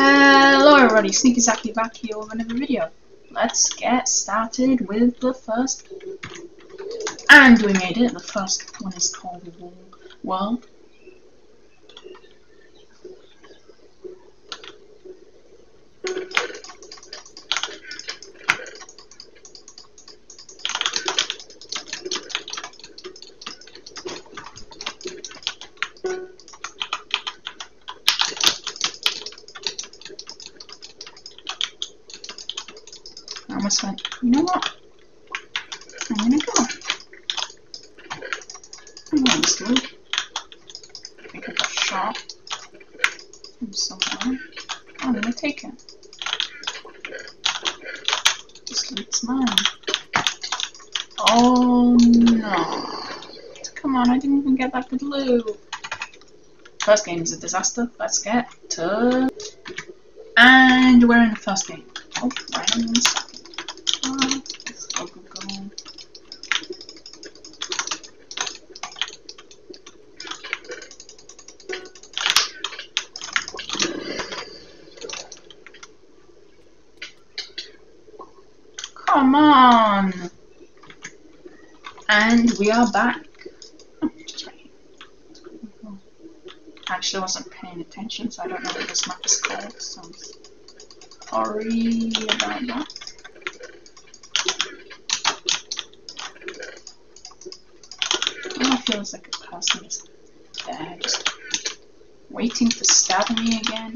Hello everybody, Sneaky Zakki back here with another video. Let's get started with the first. And we made it. The first one is called World. Almost went, you know what? I'm gonna go. I'm going to think I got shot from somewhere. I'm gonna take it. This loot's mine. Oh no. Come on, I didn't even get that good loot. First game is a disaster. Let's get to. And we're in the first game. Oh, right on the second. Go. Come on! And we are back. Actually, I wasn't paying attention, so I don't know what this map is called, so I'm sorry about that. Now it feels like a person is just waiting to stab me again.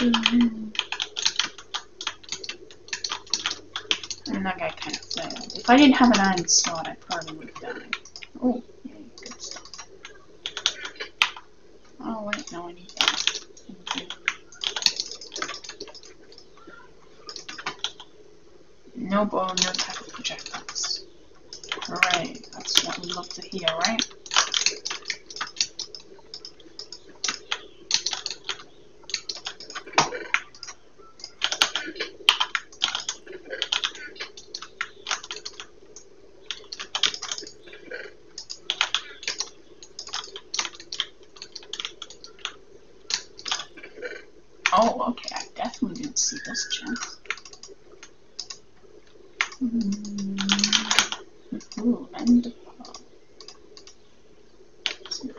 And that guy kind of failed. If I didn't have an iron sword, I probably would have died. Oh, yeah, good stuff. Oh, wait, no, I need that. You. No bow, no of projectiles. Hooray, that's what we love to hear, right? Oh, okay, I this chance. Mm. Ooh, and the pearl.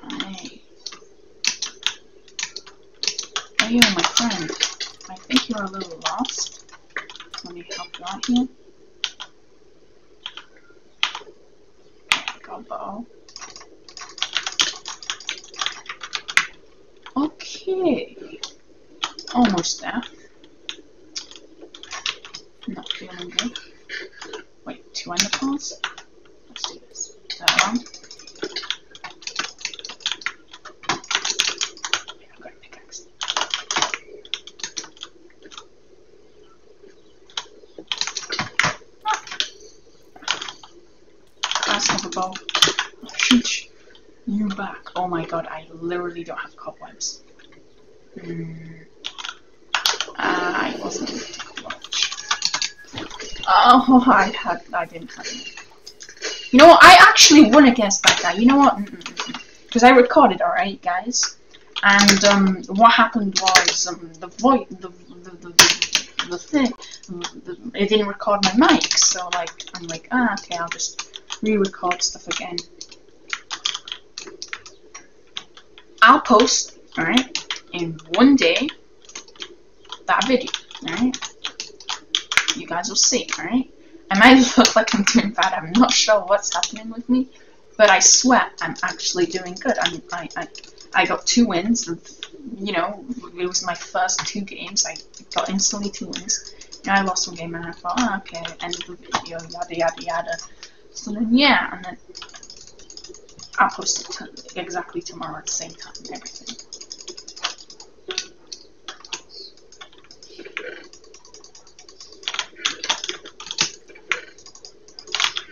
Nice. Oh, you, my friend. I think you're a little lost. Let me help you out here. Okay. Almost there. Feeling good. Wait, two ender pearls? Let's do this. That one. I've got a. Ah. Shoot. You back. Oh my god, I literally don't have cobwebs. Hmm. I wasn't. Oh, I had, I didn't have. You know what? I actually won against that guy. You know what? Because I recorded, alright, guys. And um, what happened was um, the voice, the the, the, the, thing, the, it didn't record my mic. So like, I'm like, ah, okay, I'll just re-record stuff again. I'll post, alright, in one day that video, alright? You guys will see, alright? I might look like I'm doing bad, I'm not sure what's happening with me, but I swear I'm actually doing good. I'm, I, I, I got two wins, you know, it was my first two games, I got instantly two wins. And I lost one game and I thought, oh, okay, end of the video, yada yada yada. So then, yeah, and then I'll post it exactly tomorrow at the same time and everything.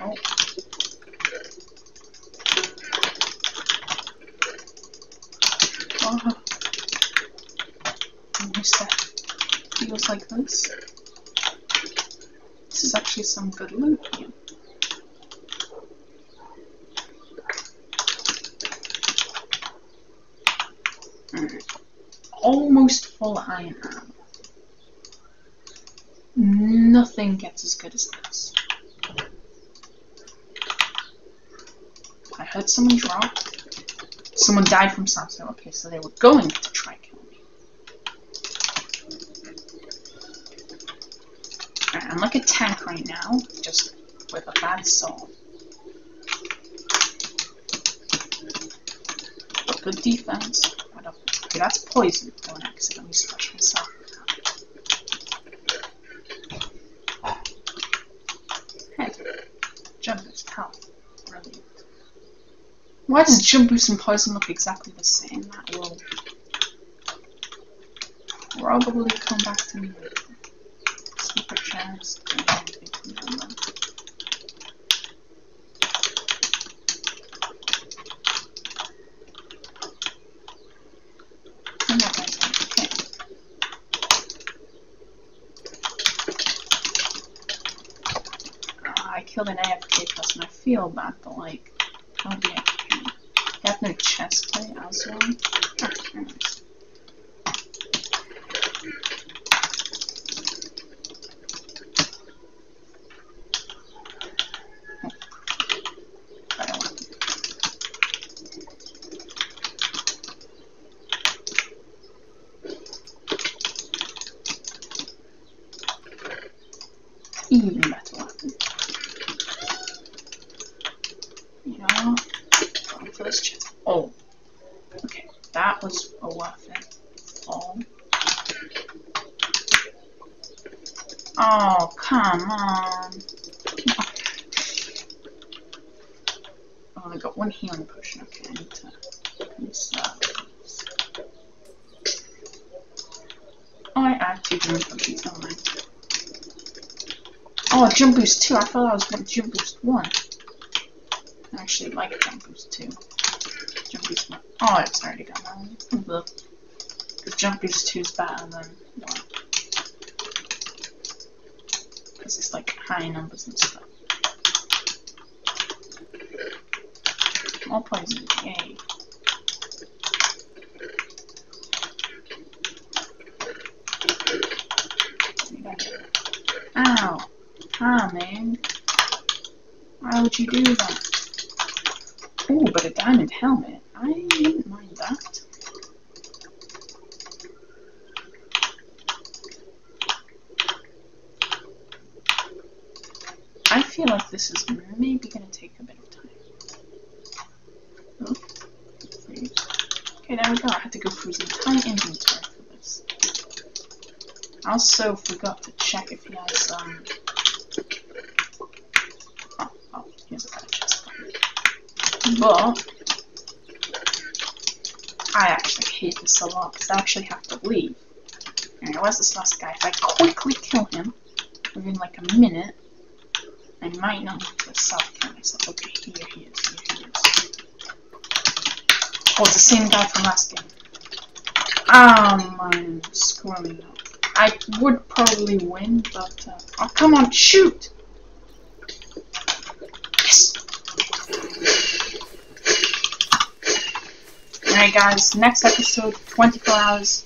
Oh. Oh. I wish that feels like this. This is actually some good loot here. Almost full iron armor. Nothing gets as good as this. I heard someone drop. Someone died from something. Okay, so they were going to try kill me. Right, I'm like a tank right now, just with a bad soul. Good defense. Okay, that's poison. Don't accidentally splash myself. Hey, jump boost health. Brilliant. Why does jump boost and poison look exactly the same? That will probably come back to me later. Ah, Super chance. killed an AFK person. I feel bad, but like, you have no chest plate as well? Oh, nice. Even better weapon. Yeah. For chest. Oh. Okay, that was a it. Oh. Oh, come on. Oh, I got one healing potion. Okay, I need to use. Oh, I add two healing potions, never mind. Oh, jump boost 2. I thought I was going to jump boost 1 actually like jumpers too. 2. Jump 1. Oh, it's already done that one. The Jump Boost 2 is better than 1. Because it's like high numbers and stuff. More poison, yay. Ow! Ah, man. Why would you do that? Oh, but a diamond helmet. I wouldn't mind that. I feel like this is maybe going to take a bit of time. Oh, okay, there we go. I had to go through the entire inventory for this. I also forgot to check if he has, um... Oh, oh, here's a chest. But I actually hate this a lot because I actually have to leave. Alright, where's this last guy? If I quickly kill him within like a minute, I might not have to self-kill myself. Okay, here he is, here he is. Oh, it's the same guy from last game. Oh, man, screwing up. I would probably win, but, uh, oh, come on, shoot! Alright guys, next episode, 24 hours